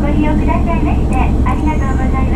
ご利用くださいましてありがとうございます。